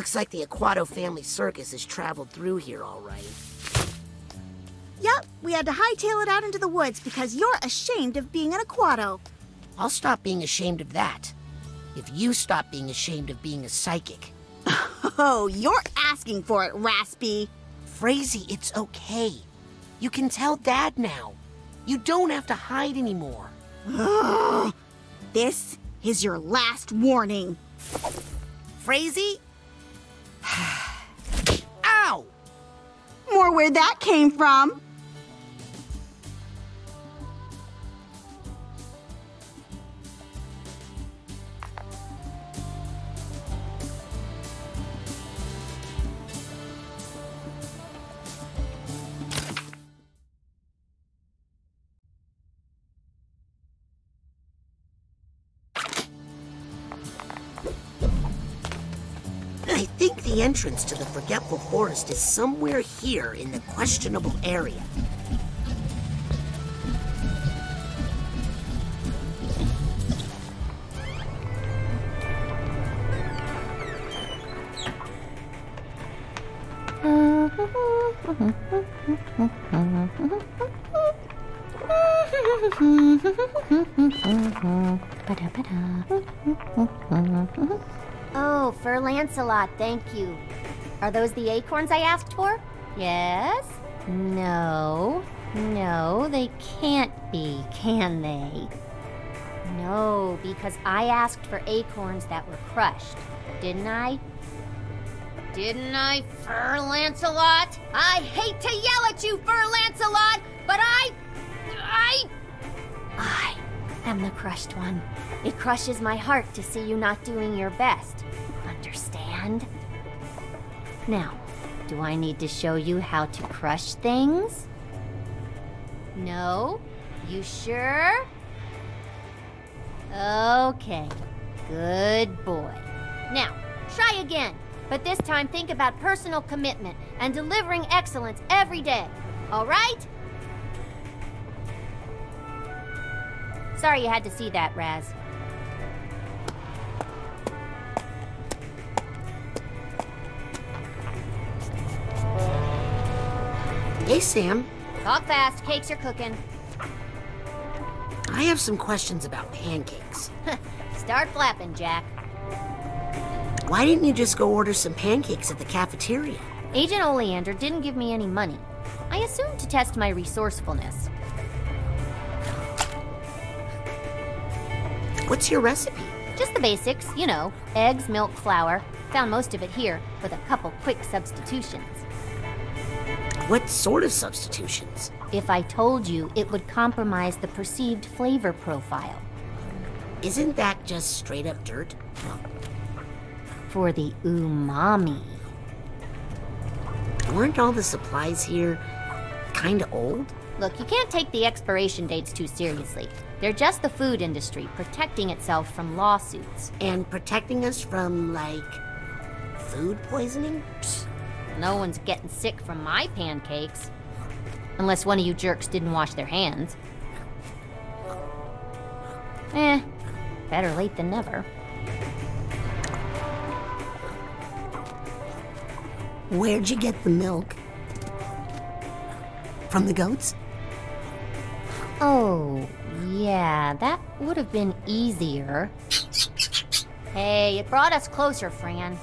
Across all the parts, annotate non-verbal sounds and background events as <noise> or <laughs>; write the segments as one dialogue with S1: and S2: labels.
S1: Looks like the Aquato family circus has traveled through here all right.
S2: Yep, we had to hightail it out into the woods because you're ashamed of being an Aquato.
S1: I'll stop being ashamed of that. If you stop being ashamed of being a psychic. <laughs>
S2: Oh, you're asking for it, Raspy.
S1: Frazie, it's okay. You can tell Dad now. You don't have to hide anymore. <gasps>
S2: This is your last warning.
S1: Frazie? <sighs> Ow!
S2: More where that came from.
S1: The entrance to the Forgetful Forest is somewhere here in the questionable area. <laughs>
S3: Lancelot, thank you. Are those the acorns I asked for? Yes? No. No, they can't be, can they? No, because I asked for acorns that were crushed, didn't I? Didn't I, Fur Lancelot? I hate to yell at you, Fur Lancelot, but I. I. I am the crushed one. It crushes my heart to see you not doing your best. Now, do I need to show you how to crush things? No? You sure? Okay. Good boy. Now, try again. But this time think about personal commitment and delivering excellence every day. All right? Sorry you had to see that, Raz.
S1: Hey, Sam.
S3: Talk fast, cakes are cooking.
S1: I have some questions about pancakes. <laughs>
S3: Start flapping, Jack.
S1: Why didn't you just go order some pancakes at the cafeteria?
S3: Agent Oleander didn't give me any money. I assumed to test my resourcefulness.
S1: What's your recipe?
S3: Just the basics, you know eggs, milk, flour. Found most of it here, with a couple quick substitutions.
S1: What sort of substitutions?
S3: If I told you, it would compromise the perceived flavor profile.
S1: Isn't that just straight up dirt?
S3: For the umami.
S1: Weren't all the supplies here kinda old?
S3: Look, you can't take the expiration dates too seriously. They're just the food industry protecting itself from lawsuits.
S1: And protecting us from, like, food poisoning?
S3: No one's getting sick from my pancakes. Unless one of you jerks didn't wash their hands. Eh, better late than never.
S1: Where'd you get the milk? From the goats?
S3: Oh, yeah, that would have been easier. Hey, it brought us closer, Fran.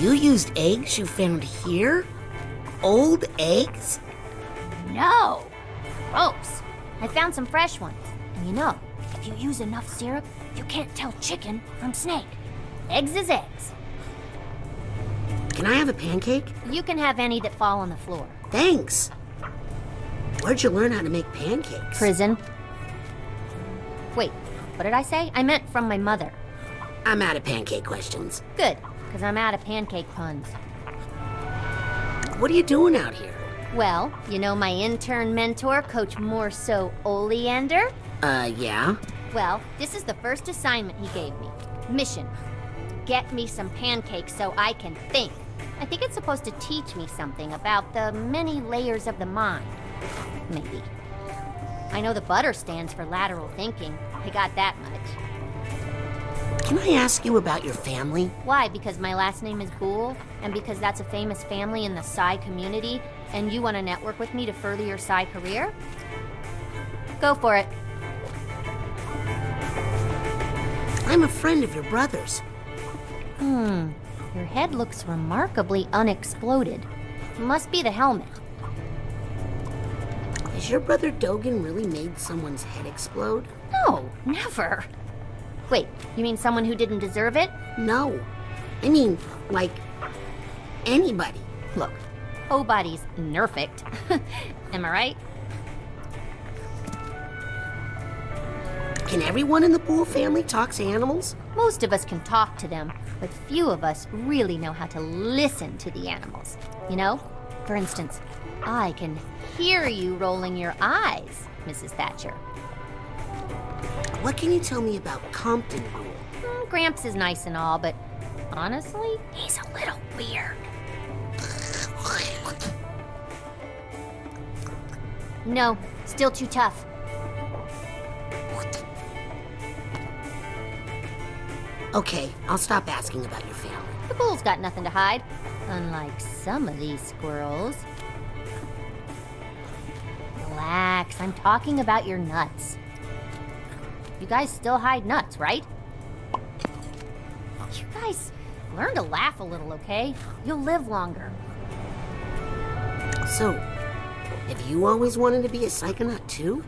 S1: You used eggs you found here? Old eggs?
S3: No! Gross. I found some fresh ones. And you know, if you use enough syrup, you can't tell chicken from snake. Eggs is eggs.
S1: Can I have a pancake?
S3: You can have any that fall on the floor.
S1: Thanks. Where'd you learn how to make pancakes?
S3: Prison. Wait, what did I say? I meant from my mother.
S1: I'm out of pancake questions.
S3: Good, because I'm out of pancake puns.
S1: What are you doing out here?
S3: Well, you know my intern mentor, Coach Morceau Oleander?
S1: Uh, yeah?
S3: Well, this is the first assignment he gave me. Mission. Get me some pancakes so I can think. I think it's supposed to teach me something about the many layers of the mind. Maybe. I know the butter stands for lateral thinking. I got that much.
S1: Can I ask you about your family?
S3: Why? Because my last name is Boole, and because that's a famous family in the Psy community, and you want to network with me to further your Psy career? Go for it.
S1: I'm a friend of your brother's.
S3: Hmm. Your head looks remarkably unexploded. Must be the helmet.
S1: Has your brother Dogen really made someone's head explode?
S3: No, never. Wait, you mean someone who didn't deserve it?
S1: No. I mean, like, anybody.
S3: Look, oh, Obody's nerfect. <laughs> Am I right?
S1: Can everyone in the Boole family talk to animals?
S3: Most of us can talk to them, but few of us really know how to listen to the animals. You know? For instance, I can hear you rolling your eyes, Mrs. Thatcher.
S1: What can you tell me about Compton Boole?
S3: Mm, Gramps is nice and all, but honestly, he's a little weird. No, still too tough.
S1: Okay, I'll stop asking about your family.
S3: The Booles got nothing to hide, unlike some of these squirrels. Relax, I'm talking about your nuts. You guys still hide nuts, right? You guys learn to laugh a little, okay? You'll live longer.
S1: So, have you always wanted to be a psychonaut too?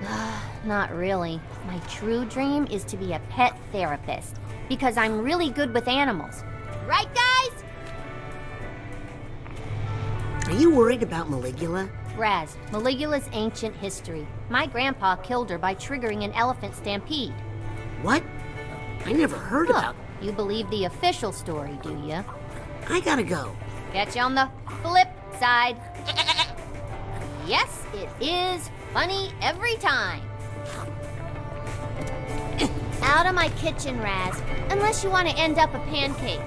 S1: <sighs>
S3: Not really. My true dream is to be a pet therapist because I'm really good with animals. Right, guys?
S1: Are you worried about Maligula?
S3: Raz, Maligula's ancient history. My grandpa killed her by triggering an elephant stampede.
S1: What? I never heard
S3: Look,
S1: about.
S3: you believe the official story, do you?
S1: I gotta go.
S3: Catch you on the flip side. yes, it is funny every time. Out of my kitchen, Raz. Unless you want to end up a pancake.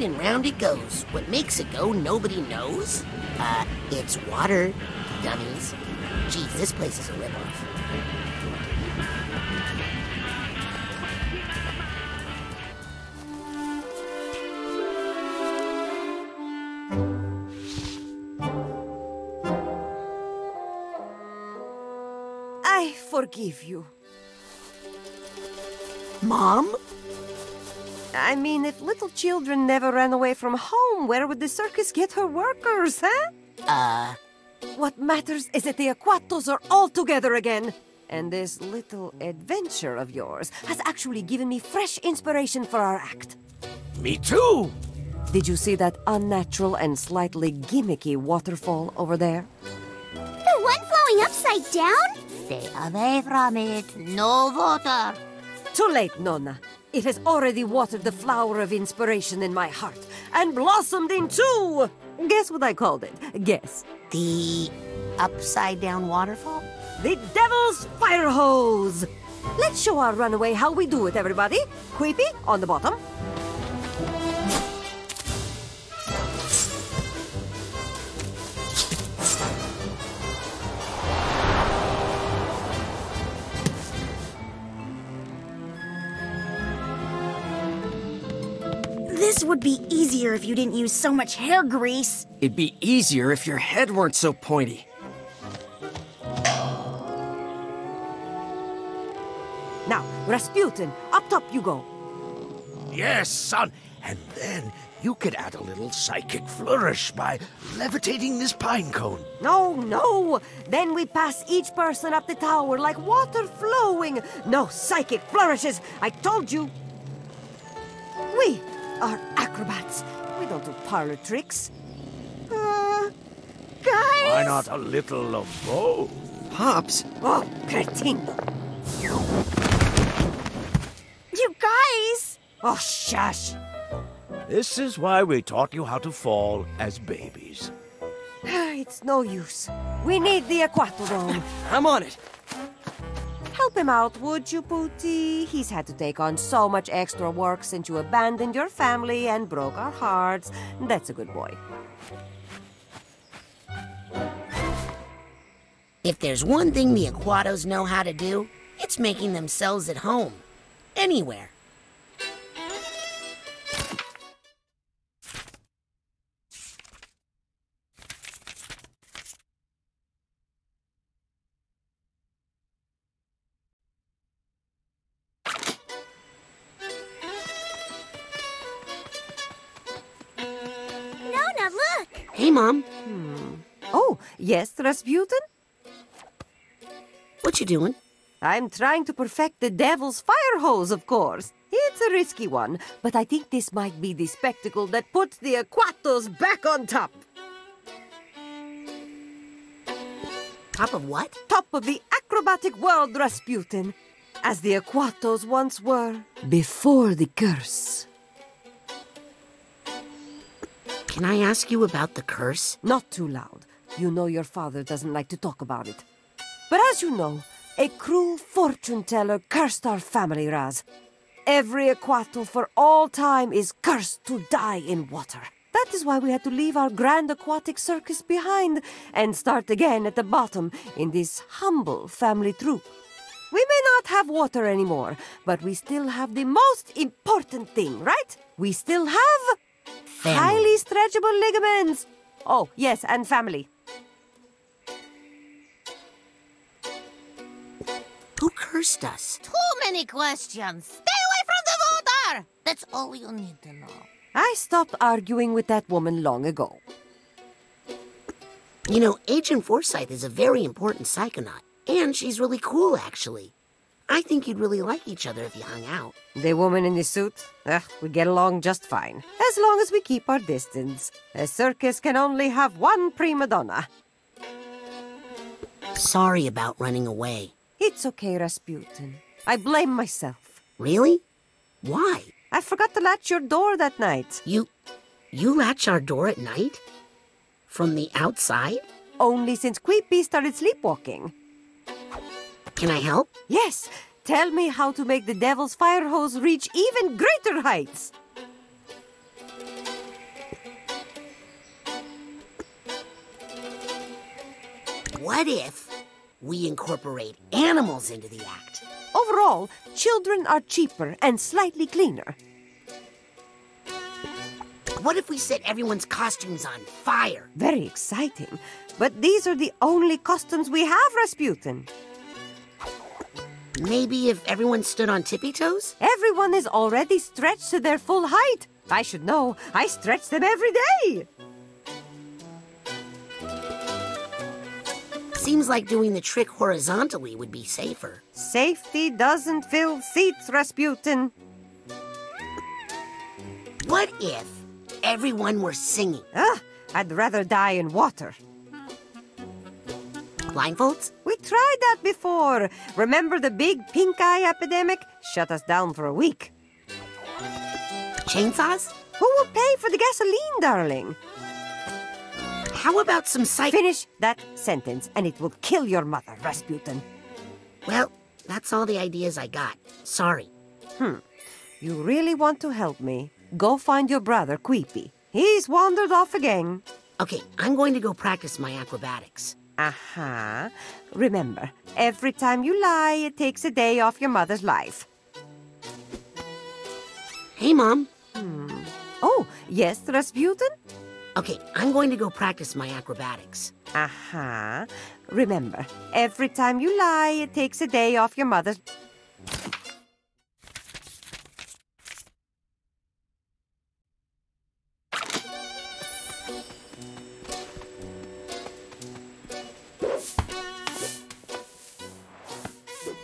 S1: Round and round it goes. What makes it go, nobody knows? Uh, it's water, dummies. Geez, this place is a ripoff.
S4: I forgive you.
S1: Mom?
S4: I mean, if little children never ran away from home, where would the circus get her workers, huh?
S1: Uh,
S4: What matters is that the Aquatos are all together again. And this little adventure of yours has actually given me fresh inspiration for our act.
S5: Me too!
S4: Did you see that unnatural and slightly gimmicky waterfall over there?
S2: The one flowing upside down?
S3: Stay away from it. No water.
S4: Too late, Nona. It has already watered the flower of inspiration in my heart and blossomed into. Guess what I called it? Guess.
S1: the upside down waterfall?
S4: The Devil's Fire Hose! Let's show our runaway how we do it, everybody. Queepie, on the bottom.
S2: Would be easier if you didn't use so much hair grease.
S5: It'd be easier if your head weren't so pointy.
S4: Now, Rasputin, up top you go.
S6: Yes, son. And then you could add a little psychic flourish by levitating this pine cone.
S4: No, no! Then we pass each person up the tower like water flowing. No psychic flourishes, I told you. We are acrobats. We don't do parlor tricks.
S2: Uh, guys?
S6: Why not a little of both?
S5: Pops,
S4: Oh, cretin!
S2: You guys?
S4: Oh, shush!
S6: This is why we taught you how to fall as babies. <sighs>
S4: It's no use. We need the Aquatodome.
S5: I'm on it.
S4: Help him out, would you, Pooty? He's had to take on so much extra work since you abandoned your family and broke our hearts. That's a good boy.
S1: If there's one thing the Aquatos know how to do, it's making themselves at home. Anywhere.
S4: Yes, Rasputin?
S1: What you doing?
S4: I'm trying to perfect the devil's fire hose, of course. It's a risky one, but I think this might be the spectacle that puts the Aquatos back on top.
S1: Top of what?
S4: Top of the acrobatic world, Rasputin. As the Aquatos once were before the curse.
S1: Can I ask you about the curse?
S4: Not too loud. You know your father doesn't like to talk about it. But as you know, a cruel fortune teller cursed our family, Raz. Every Aquato for all time is cursed to die in water. That is why we had to leave our grand aquatic circus behind and start again at the bottom in this humble family troupe. We may not have water anymore, but we still have the most important thing, right? We still have
S1: Family.
S4: highly stretchable ligaments. Oh, yes, and family.
S1: Who cursed us?
S7: Too many questions. Stay away from the water. That's all you need to know.
S4: I stopped arguing with that woman long ago.
S1: You know, Agent Forsythe is a very important psychonaut, and she's really cool, actually. I think you'd really like each other if you hung out.
S4: The woman in the suit? Ugh, we get along just fine. As long as we keep our distance. A circus can only have one prima donna.
S1: Sorry about running away.
S4: It's okay, Rasputin. I blame myself.
S1: Really? Why?
S4: I forgot to latch your door that night.
S1: You. you latch our door at night? From the outside?
S4: Only since Queepie started sleepwalking.
S1: Can I help?
S4: Yes, tell me how to make the devil's fire hose reach even greater heights.
S1: What if we incorporate animals into the act?
S4: Overall, children are cheaper and slightly cleaner.
S1: What if we set everyone's costumes on fire?
S4: Very exciting. But these are the only costumes we have, Rasputin.
S1: Maybe if everyone stood on tippy toes?
S4: Everyone is already stretched to their full height. I should know. I stretch them every day.
S1: Seems like doing the trick horizontally would be safer.
S4: Safety doesn't fill seats, Rasputin.
S1: What if everyone were singing?
S4: Ah, I'd rather die in water.
S1: Blindfolds?
S4: We tried that before. Remember the big pink eye epidemic? Shut us down for a week.
S1: Chainsaws?
S4: Who will pay for the gasoline, darling?
S1: How about some psych?
S4: Finish that sentence and it will kill your mother, Rasputin.
S1: Well, that's all the ideas I got. Sorry. Hmm.
S4: You really want to help me? Go find your brother, Queepie. He's wandered off again.
S1: Okay, I'm going to go practice my acrobatics.
S4: Aha. Remember, every time you lie, it takes a day off your mother's life.
S1: Hey, Mom.
S4: Oh, yes, Rasputin?
S1: Okay, I'm going to go practice my acrobatics.
S4: Uh-huh. Remember, every time you lie, it takes a day off your mother's...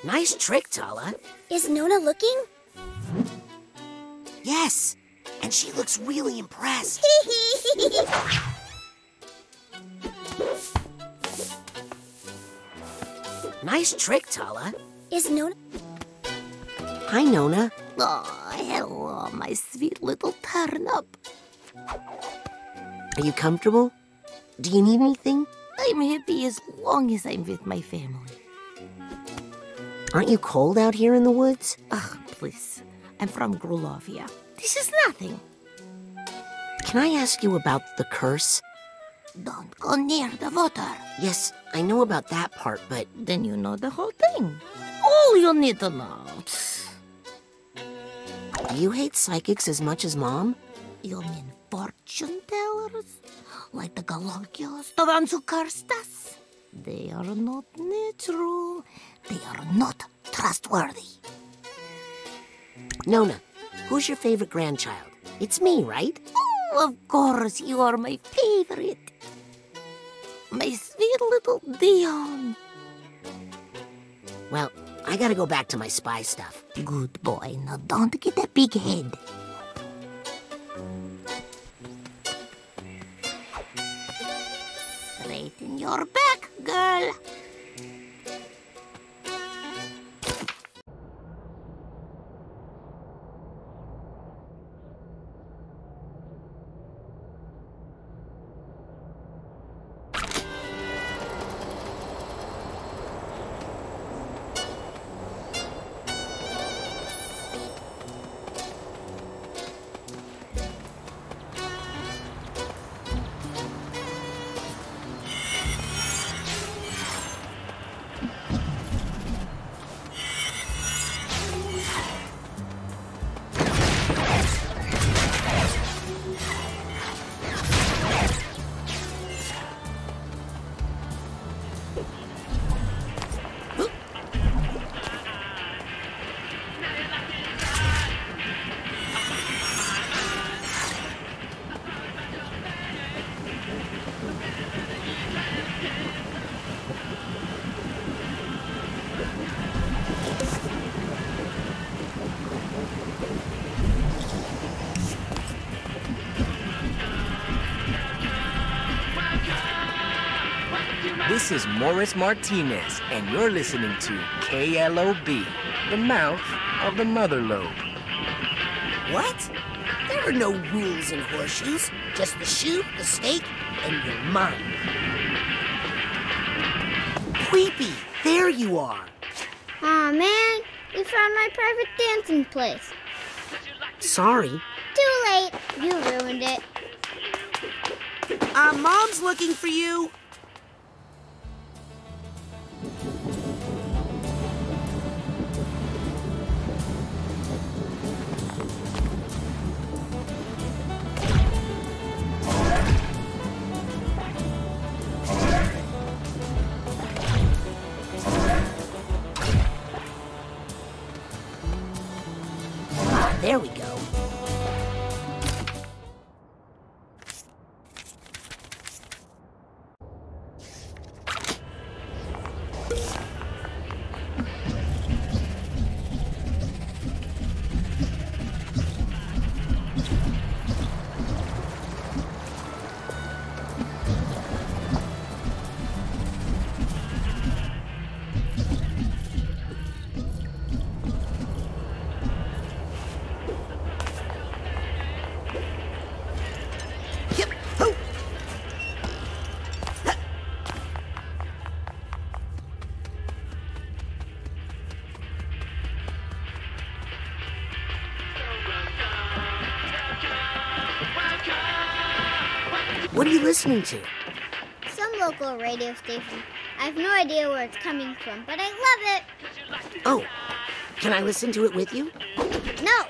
S1: Nice trick, Tala.
S2: Is Nona looking?
S1: Yes, and she looks really impressed. <laughs> nice trick, Tala.
S2: Is Nona?
S1: Hi, Nona.
S7: Oh, hello, my sweet little turnip.
S1: Are you comfortable? Do you need anything?
S7: I'm happy as long as I'm with my family.
S1: Aren't you cold out here in the woods?
S7: Ugh, please. I'm from Grulovia. This is nothing.
S1: Can I ask you about the curse?
S7: Don't go near the water.
S1: Yes, I know about that part, but
S7: Then you know the whole thing. All you need to know.
S1: do you hate psychics as much as Mom?
S7: You mean fortune tellers? Like the Galonkios, the ones who cursed us? They are not natural. They are not trustworthy.
S1: Nona, who's your favorite grandchild? It's me, right?
S7: Oh, of course, you are my favorite. My sweet little Dion.
S1: Well, I gotta go back to my spy stuff.
S7: Good boy. Now don't get a big head. Straighten your back, girl.
S8: This is Morris Martinez, and you're listening to KLOB, the mouth of the mother lobe.
S1: What? There are no rules in horseshoes, just the shoe, the stake, and your mind. Creepy, there you are.
S9: Aw, man, we found my private dancing place.
S1: Sorry.
S9: Too late. You ruined it.
S1: Uh, Mom's looking for you. Listening to?
S9: Some local radio station. I have no idea where it's coming from, but I love it.
S1: Oh, can I listen to it with you?
S9: No.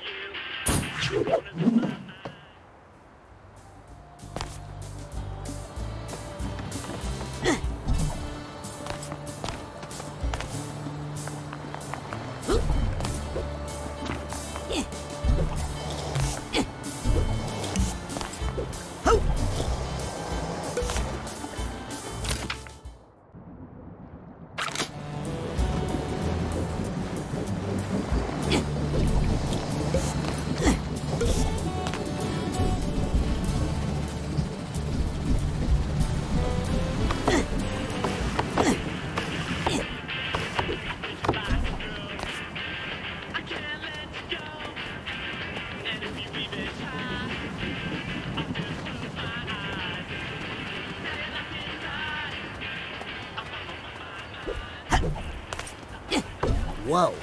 S1: Whoa.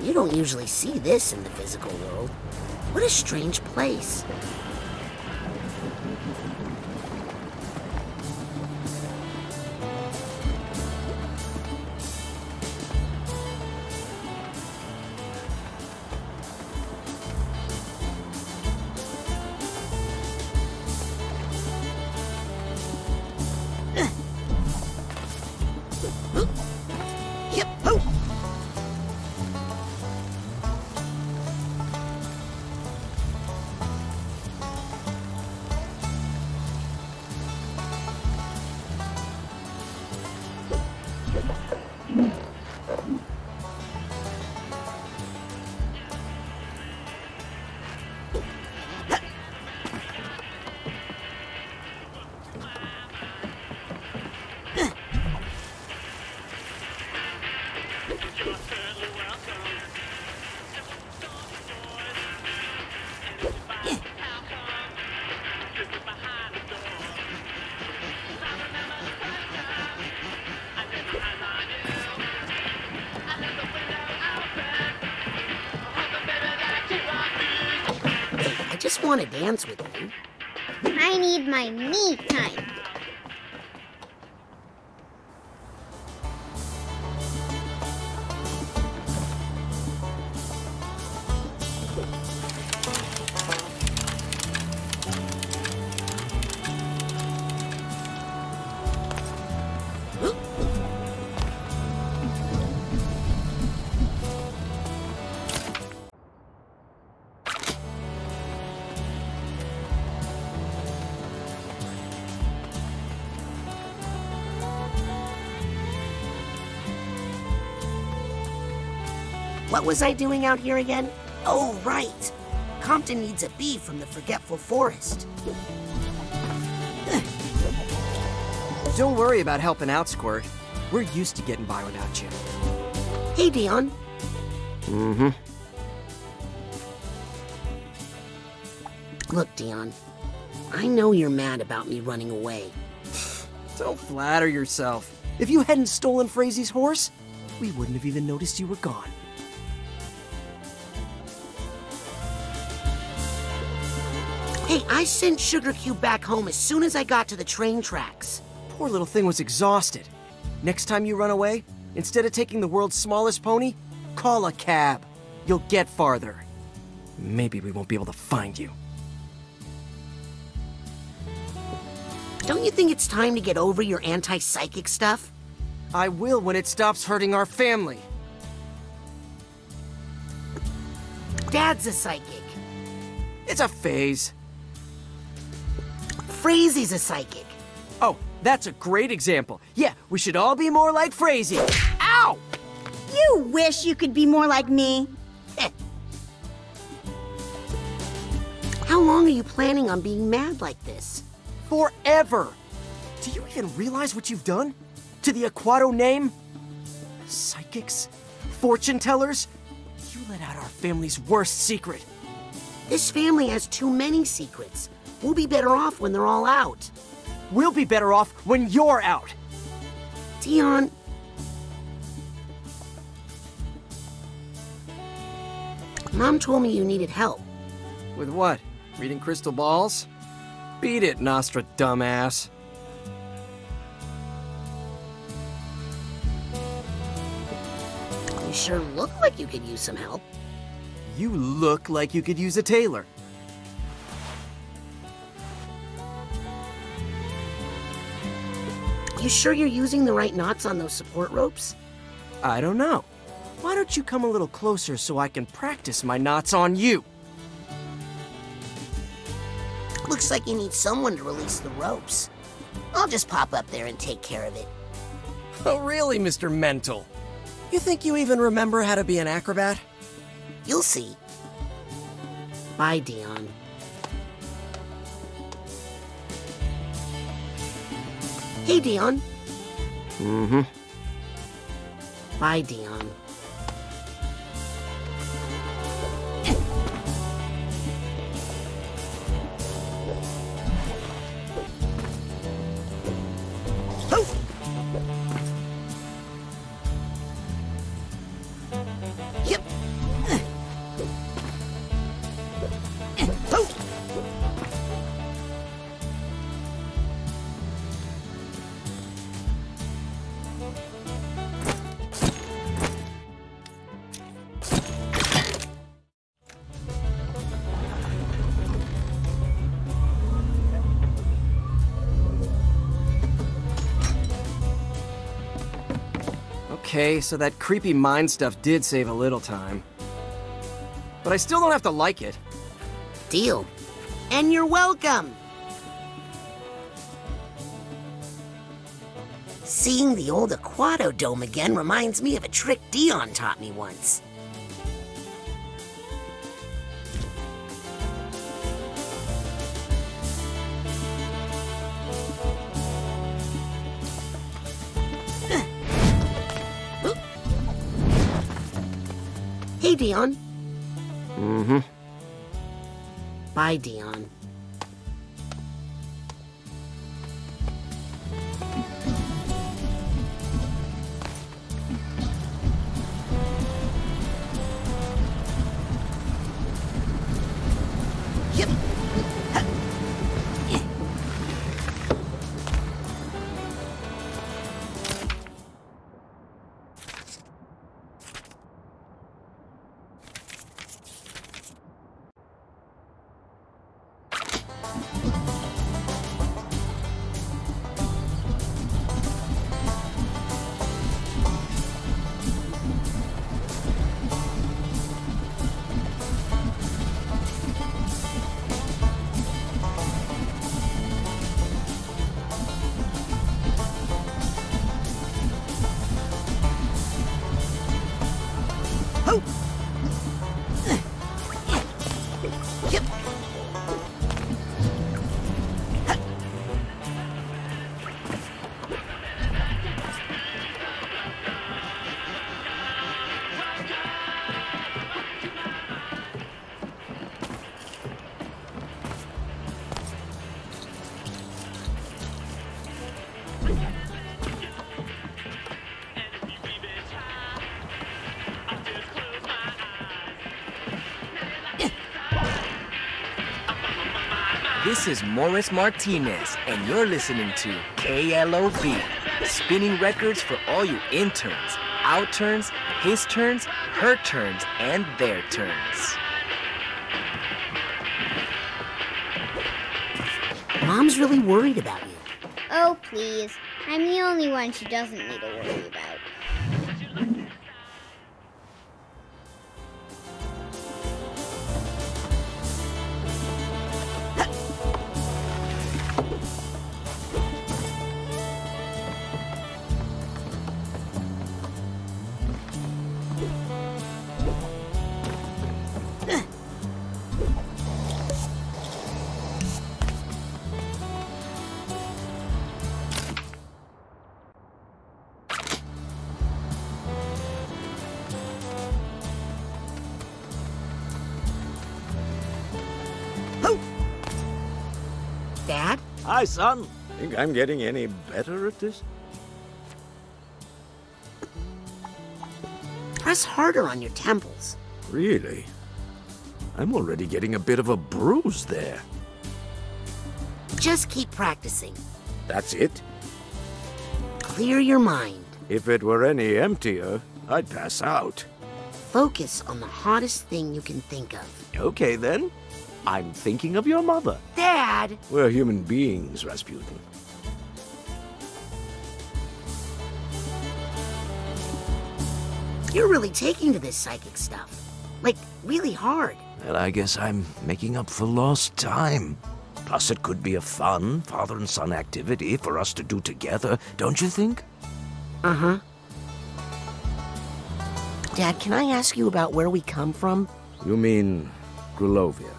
S1: You don't usually see this in the physical world. What a strange place. Dance with.
S9: I need my me time.
S1: What was I doing out here again? Oh, right. Compton needs a bee from the Forgetful Forest. <sighs>
S5: Don't worry about helping out, Squirt. We're used to getting by without you.
S1: Hey, Dion.
S5: Mm-hmm.
S1: Look, Dion. I know you're mad about me running away. <sighs>
S5: Don't flatter yourself. If you hadn't stolen Frazie's horse, we wouldn't have even noticed you were gone.
S1: I sent Sugar Cube back home as soon as I got to the train tracks.
S5: Poor little thing was exhausted. Next time you run away, instead of taking the world's smallest pony, call a cab. You'll get farther. Maybe we won't be able to find you.
S1: Don't you think it's time to get over your anti-psychic stuff?
S5: I will when it stops hurting our family.
S1: Dad's a psychic.
S5: It's a phase.
S1: Frazie's a psychic.
S5: Oh, that's a great example. Yeah, we should all be more like Frazie. Ow!
S2: You wish you could be more like me.
S1: How long are you planning on being mad like this?
S5: Forever! Do you even realize what you've done? To the Aquato name? Psychics? Fortune tellers? You let out our family's worst secret.
S1: This family has too many secrets. We'll be better off when they're all out.
S5: We'll be better off when you're out.
S1: Dion. Mom told me you needed help.
S5: With what? Reading crystal balls? Beat it, Nostra dumbass.
S1: You sure look like you could use some help.
S5: You look like you could use a tailor.
S1: You sure you're using the right knots on those support ropes?
S5: I don't know. Why don't you come a little closer so I can practice my knots on you?
S1: Looks like you need someone to release the ropes. I'll just pop up there and take care of it.
S5: Oh, really, Mr. Mental? You think you even remember how to be an acrobat?
S1: You'll see. Bye, Dion. Hey, Dion.
S5: Mm-hmm.
S1: Bye, Dion.
S5: Okay, so that creepy mind stuff did save a little time. But I still don't have to like it.
S1: Deal. And you're welcome. Seeing the old Aquatodome again reminds me of a trick Dion taught me once. Dion.
S5: Mm-hmm.
S1: Bye, Dion.
S8: Is Morris Martinez, and you're listening to KLOB, spinning records for all you interns, outturns, his turns, her turns, and their turns.
S1: Mom's really worried about you.
S9: Oh, please. I'm the only one she doesn't need to worry about.
S1: Dad?
S6: Hi, son. Think I'm getting any better at this?
S1: Press harder on your temples.
S6: Really? I'm already getting a bit of a bruise there.
S1: Just keep practicing.
S6: That's it?
S1: Clear your mind.
S6: If it were any emptier, I'd pass out.
S1: Focus on the hottest thing you can think of.
S6: Okay, then. I'm thinking of your mother.
S1: Dad!
S6: We're human beings, Rasputin.
S1: You're really taking to this psychic stuff. Like, really hard.
S6: Well, I guess I'm making up for lost time. Plus, it could be a fun father and son activity for us to do together, don't you think?
S1: Uh huh. Dad, can I ask you about where we come from?
S6: You mean Grulovia?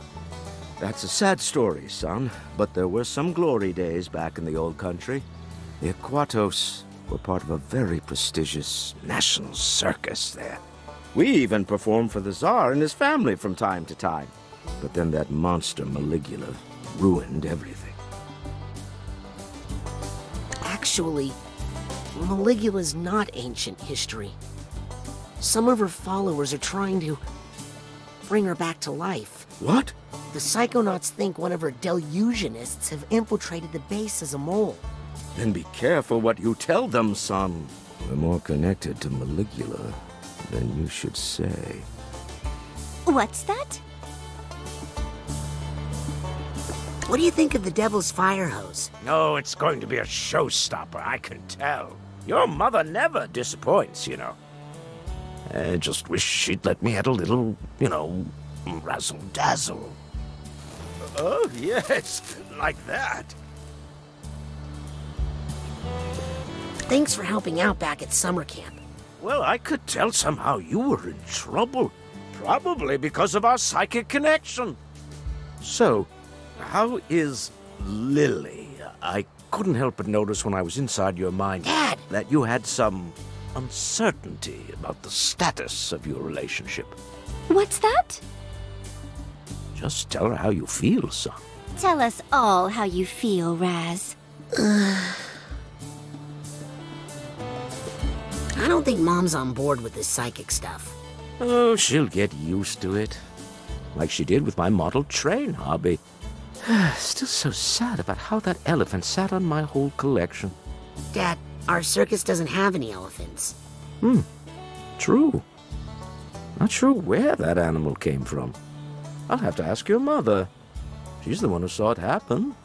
S6: That's a sad story, son, but there were some glory days back in the old country. The Aquatos were part of a very prestigious national circus there. We even performed for the Tsar and his family from time to time. But then that monster Maligula ruined everything.
S1: Actually, Maligula's not ancient history. Some of her followers are trying to bring her back to life.
S6: What?
S1: The Psychonauts think one of her delusionists have infiltrated the base as a mole.
S6: Then be careful what you tell them, son. We're more connected to Maligula than you should say.
S2: What's that?
S1: What do you think of the Devil's Fire Hose?
S6: No, it's going to be a showstopper, I can tell. Your mother never disappoints, you know. I just wish she'd let me have a little, you know, razzle dazzle. Oh, yes, like that.
S1: Thanks for helping out back at summer camp.
S6: Well, I could tell somehow you were in trouble. Probably because of our psychic connection. So, how is Lily? I couldn't help but notice when I was inside your mind
S1: Dad!
S6: that you had some uncertainty about the status of your relationship.
S10: What's that?
S6: Just tell her how you feel, son.
S10: Tell us all how you feel, Raz. <sighs>
S1: I don't think Mom's on board with this psychic stuff.
S6: Oh, she'll get used to it. Like she did with my model train hobby. <sighs> Still so sad about how that elephant sat on my whole collection.
S1: Dad, our circus doesn't have any elephants.
S6: Hmm, true. Not sure where that animal came from. I'll have to ask your mother. She's the one who saw it happen.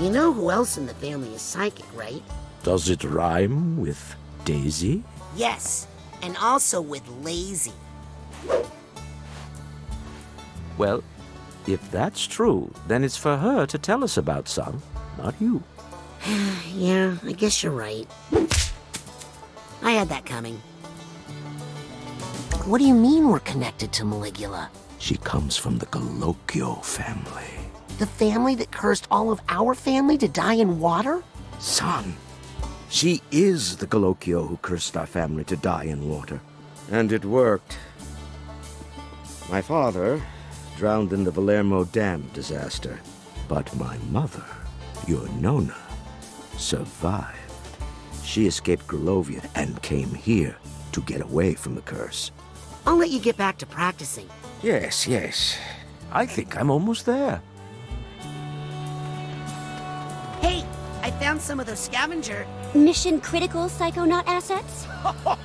S1: You know who else in the family is psychic, right?
S6: Does it rhyme with Daisy?
S1: Yes, and also with lazy.
S6: Well, if that's true, then it's for her to tell us about, son, not you. <sighs>
S1: yeah, I guess you're right. I had that coming. What do you mean we're connected to Maligula?
S6: She comes from the Galocchio family.
S1: The family that cursed all of our family to die in water?
S6: Son, she is the Galocchio who cursed our family to die in water. And it worked. My father drowned in the Valermo Dam disaster. But my mother, your Nona, survived. She escaped Grulovia and came here to get away from the curse.
S1: I'll let you get back to practicing.
S6: Yes, yes. I think I'm almost there.
S1: Hey, I found some of those scavenger.
S10: Mission critical psychonaut assets? <laughs>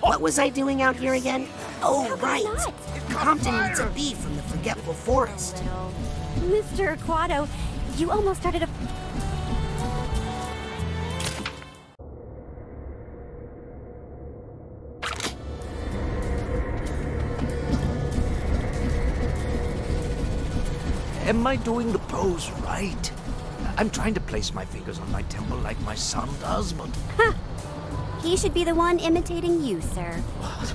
S1: What was I doing out here again? Oh,
S10: How
S1: right.
S10: not?
S1: Compton needs a bee from the Forgetful Forest.
S10: Mr. Aquato, you almost started a.
S6: Am I doing the pose right? I'm trying to place my fingers on my temple like my son does, but.
S10: He should be the one imitating you, sir. What?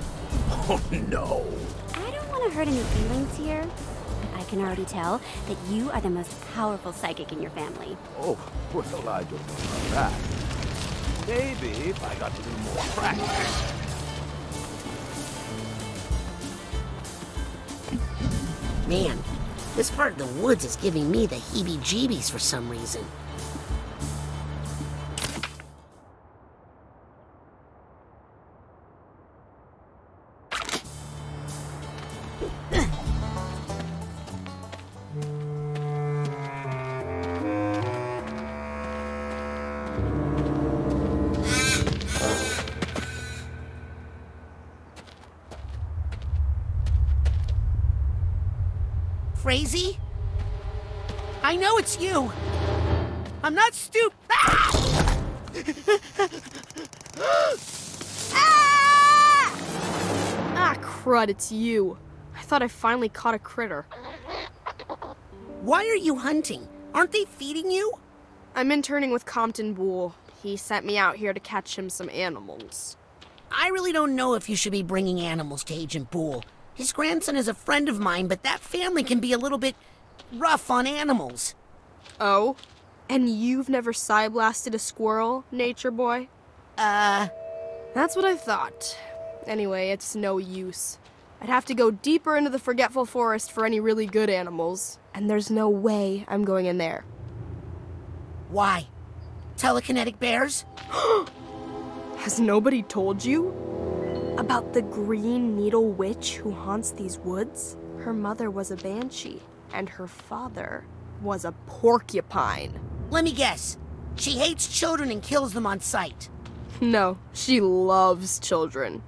S6: Oh no.
S10: I don't want to hurt any feelings here, I can already tell that you are the most powerful psychic in your family.
S6: Oh, well, I don't know about that. Maybe if I got a little more practice.
S1: Man, this part of the woods is giving me the heebie-jeebies for some reason. It's you.
S11: I thought I finally caught a critter.
S1: Why are you hunting? Aren't they feeding you?
S11: I'm interning with Compton Boole. He sent me out here to catch him some animals.
S1: I really don't know if you should be bringing animals to Agent Boole. His grandson is a friend of mine, but that family can be a little bit rough on animals.
S11: Oh? And you've never side blasted a squirrel, nature boy?
S1: Uh,
S11: That's what I thought. Anyway, it's no use. I'd have to go deeper into the forgetful forest for any really good animals, and there's no way I'm going in there.
S1: why? Telekinetic bears? <gasps>
S11: Has nobody told you? About the green needle witch who haunts these woods? Her mother was a banshee, and her father was a porcupine.
S1: Let me guess. She hates children and kills them on sight.
S11: No, she loves children.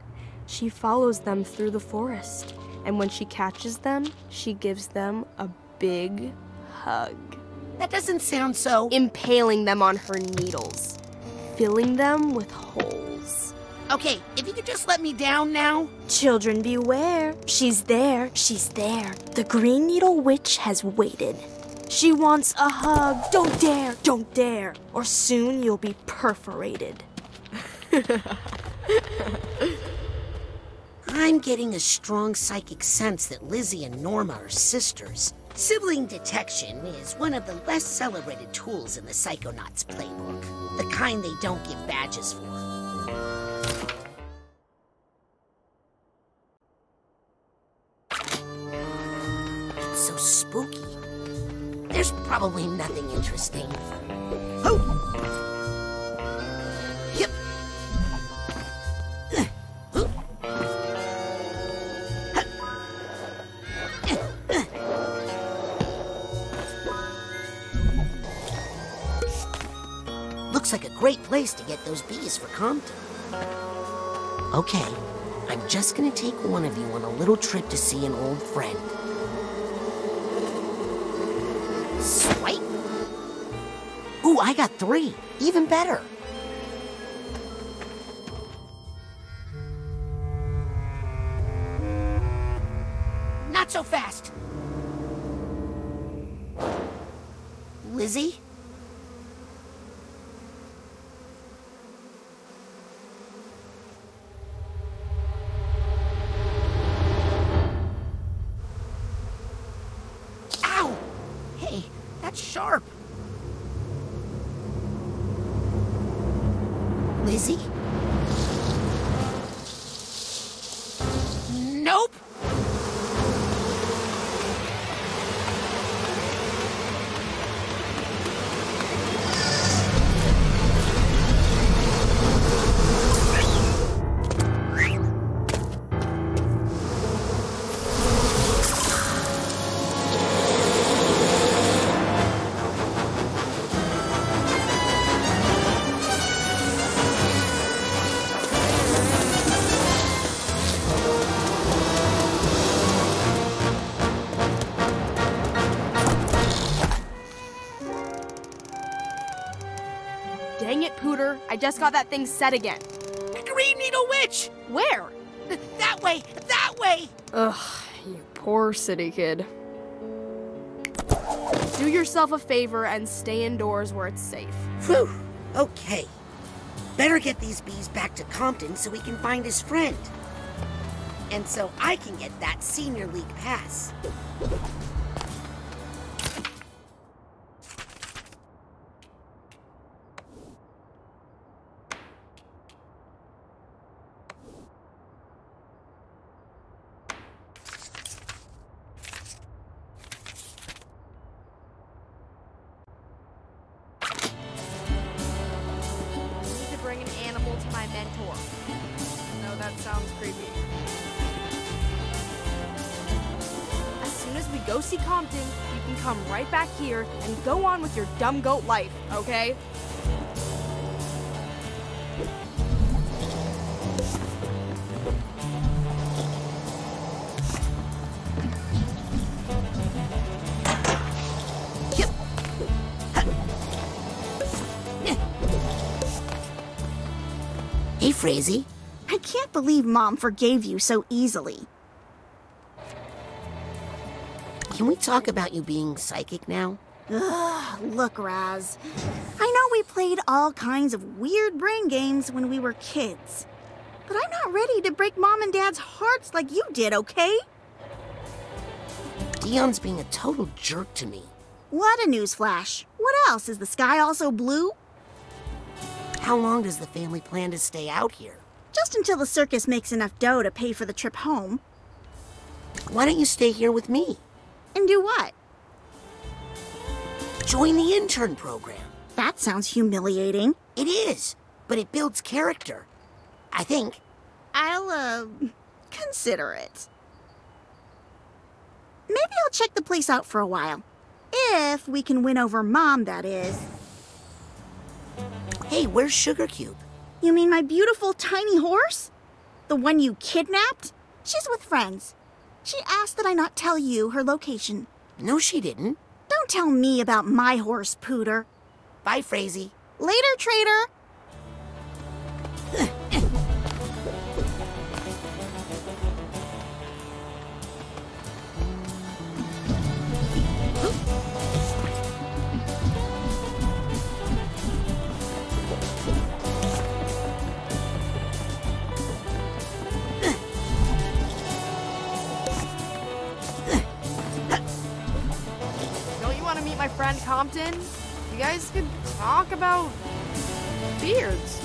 S11: She follows them through the forest, and when she catches them, she gives them a big hug.
S1: That doesn't sound so.
S11: Impaling them on her needles, filling them with holes.
S1: Okay, if you could just let me down now.
S11: Children beware. She's there, she's there. The Green Needle Witch has waited. She wants a hug. Don't dare, don't dare, or soon you'll be perforated. <laughs>
S1: I'm getting a strong psychic sense that Lizzie and Norma are sisters. Sibling detection is one of the less celebrated tools in the Psychonauts playbook, the kind they don't give badges for. It's so spooky. There's probably nothing interesting. Oh! Looks like a great place to get those bees for Compton. Okay, I'm just gonna take one of you on a little trip to see an old friend. Swipe. Ooh, I got three. Even better.
S11: Just got that thing set again.
S1: Green Needle Witch!
S11: Where?
S1: That way! That way!
S11: Ugh, you poor city kid. Do yourself a favor and stay indoors where it's safe.
S1: Phew. Okay. Better get these bees back to Compton so he can find his friend. And so I can get that senior league pass.
S11: Dumb goat life, okay?
S1: Hey, Frazie.
S2: I can't believe Mom forgave you so easily.
S1: Can we talk about you being psychic now?
S2: Ugh, look, Raz. I know we played all kinds of weird brain games when we were kids. But I'm not ready to break Mom and Dad's hearts like you did, okay?
S1: Dion's being a total jerk to me.
S2: What a newsflash. What else? Is the sky also blue?
S1: How long does the family plan to stay out here?
S2: Just until the circus makes enough dough to pay for the trip home.
S1: Why don't you stay here with me?
S2: And do what?
S1: Join the intern program.
S2: That sounds humiliating.
S1: It is, but it builds character. I think.
S2: I'll, uh, consider it. Maybe I'll check the place out for a while. If we can win over Mom, that is.
S1: Hey, where's Sugar Cube?
S2: You mean my beautiful tiny horse? The one you kidnapped? She's with friends. She asked that I not tell you her location.
S1: No, she didn't.
S2: Don't tell me about my horse, Pooter.
S1: Bye, Frazie.
S2: Later, trader.
S11: Friend Compton? You guys could talk about beards.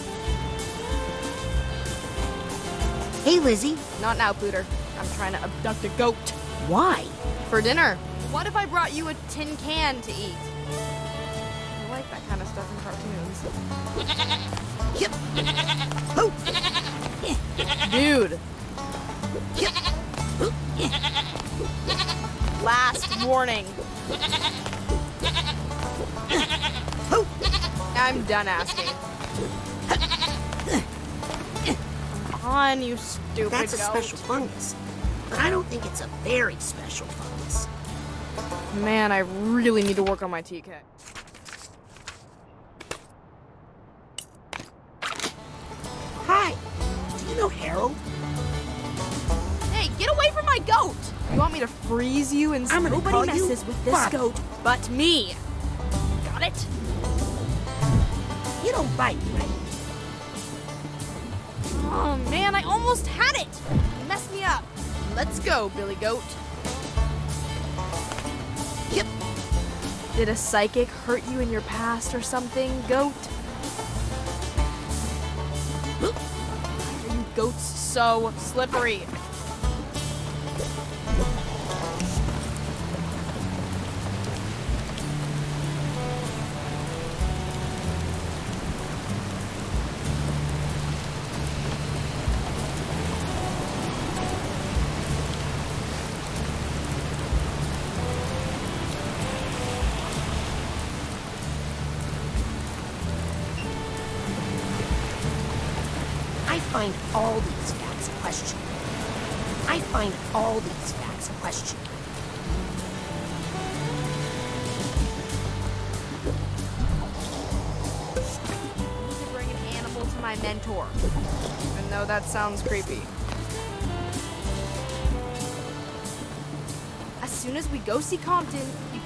S1: Hey, Lizzie.
S11: Not now, Pooter. I'm trying to abduct a goat.
S1: Why?
S11: For dinner. What if I brought you a tin can to eat? I like that kind of stuff in cartoons.
S1: Yep. Oh.
S11: Dude. Last warning. I'm done asking. Come on, you stupid
S1: That's a
S11: goat.
S1: special fungus. But I don't think it's a very special fungus.
S11: Man, I really need to work on my TK. Freeze you and
S1: I'm gonna
S11: nobody
S1: call you
S11: messes with this goat but me. Got it?
S1: You don't bite, right?
S11: Oh man, I almost had it! You messed me up. Let's go, Billy Goat.
S1: Yep.
S11: Did a psychic hurt you in your past or something, goat? Are you goats so slippery?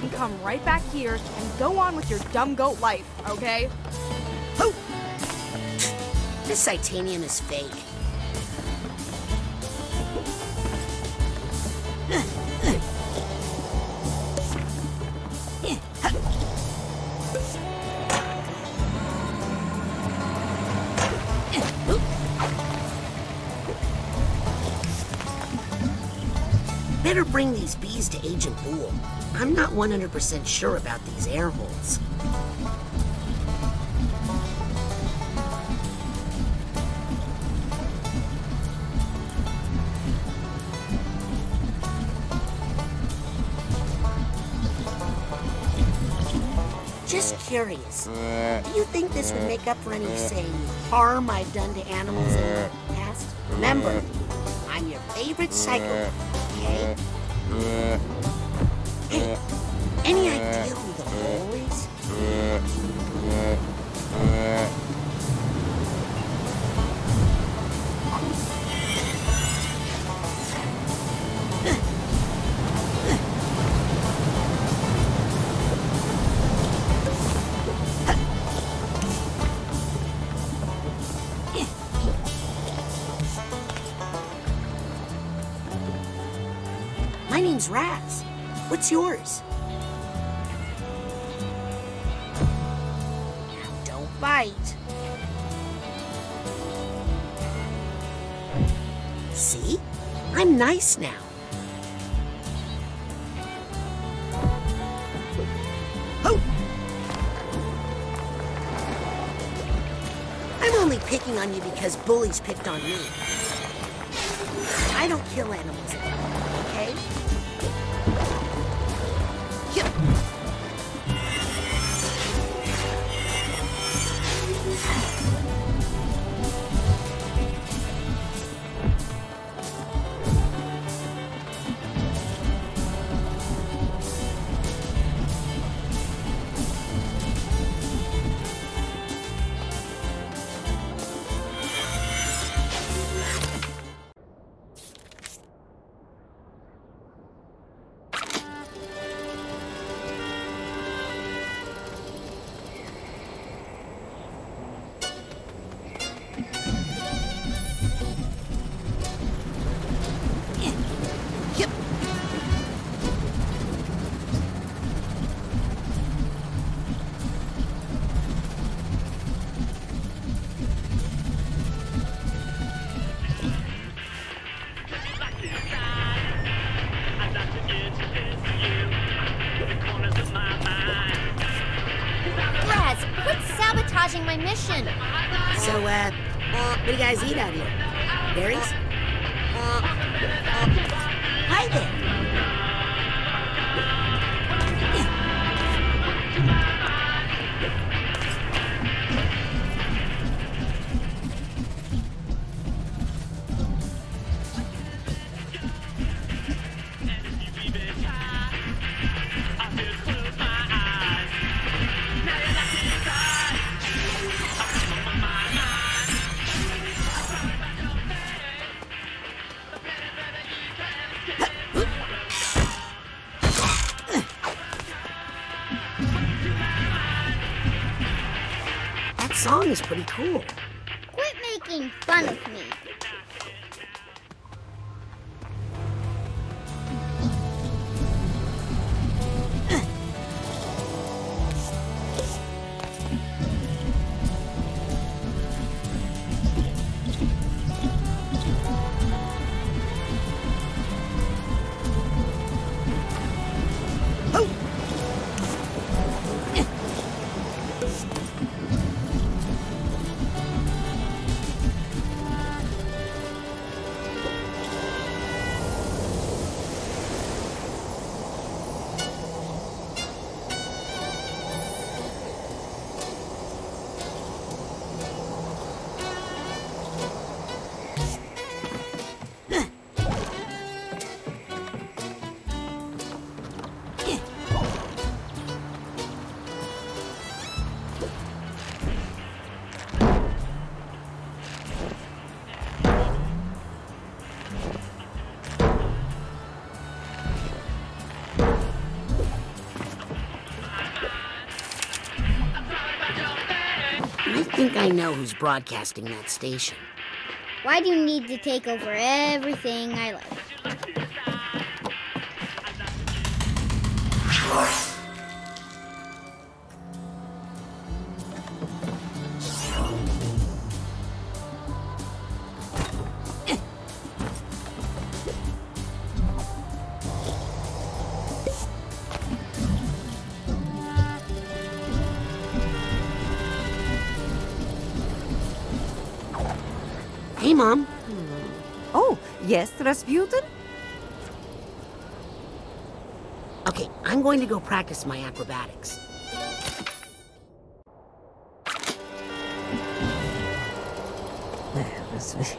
S11: Can come right back here and go on with your dumb goat life, okay?
S1: This titanium is fake. Better bring these bees to Agent Boole. I'm not 100% sure about these air holes. Just curious. Do you think this would make up for any, say, harm I've done to animals in the past? Remember, I'm your favorite psycho, okay? Name's Raz. What's yours? Now, don't bite. See? I'm nice now. Oh! I'm only picking on you because bullies picked on me. I don't kill animals, Yep. Cool. Think I know who's broadcasting that station.
S9: Why do you need to take over everything I like?
S4: Yes, Rasputin?
S1: Okay, I'm going to go practice my acrobatics. <laughs>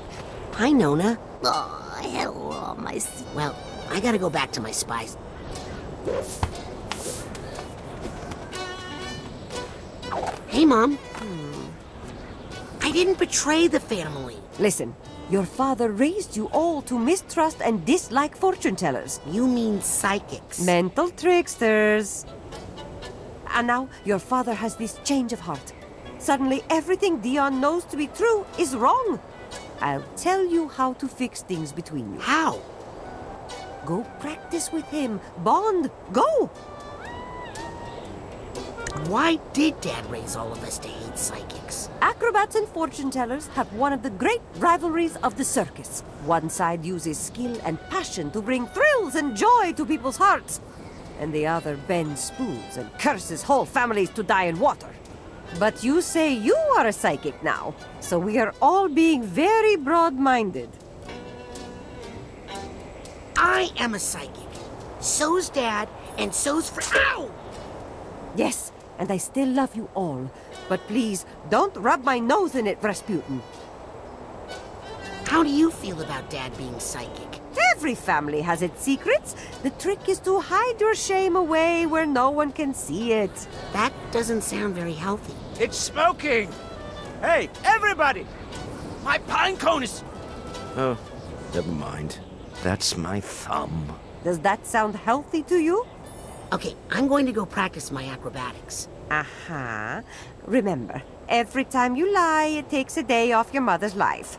S1: Hi, Nona.
S7: Oh, hello, my
S1: Well, I gotta go back to my spies. Hey, Mom. Hmm. I didn't betray the family.
S4: Listen, your father raised you all to mistrust and dislike fortune tellers.
S1: You mean psychics.
S4: Mental tricksters. And now your father has this change of heart. Suddenly, everything Dion knows to be true is wrong. I'll tell you how to fix things between you.
S1: How?
S4: Go practice with him. Bond. Go!
S1: Why did Dad raise all of us to hate psychics?
S4: Acrobats and fortune tellers have one of the great rivalries of the circus. One side uses skill and passion to bring thrills and joy to people's hearts, and the other bends spoons and curses whole families to die in water. But you say you are a psychic now, so we are all being very broad minded.
S1: I am a psychic. So's Dad, and so's Fr- Ow!
S4: Yes, and I still love you all. But please, don't rub my nose in it, Rasputin.
S1: How do you feel about Dad being psychic?
S4: Every family has its secrets. The trick is to hide your shame away where no one can see it.
S1: That doesn't sound very healthy.
S6: It's smoking! Hey, everybody! My pine cone is. Oh, never mind. That's my thumb.
S4: Does that sound healthy to you?
S1: Okay, I'm going to go practice my acrobatics.
S4: Uh-huh. Remember, every time you lie, it takes a day off your mother's life.